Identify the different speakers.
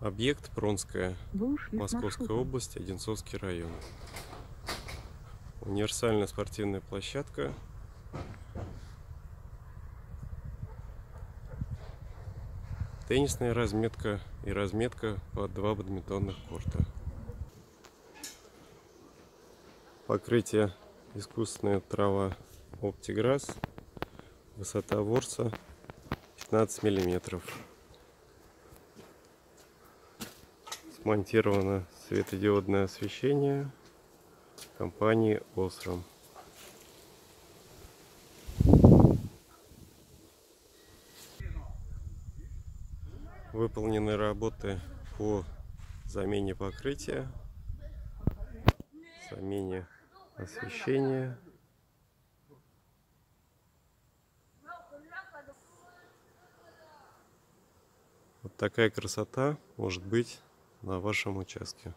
Speaker 1: Объект Пронская, Московская область, Одинцовский район. Универсальная спортивная площадка. Теннисная разметка и разметка под два бадминтонных корта. Покрытие искусственная трава Оптиграсс. Высота ворса 15 миллиметров. Смонтировано светодиодное освещение компании Osram. Выполнены работы по замене покрытия, замене освещения. Вот такая красота может быть на вашем участке.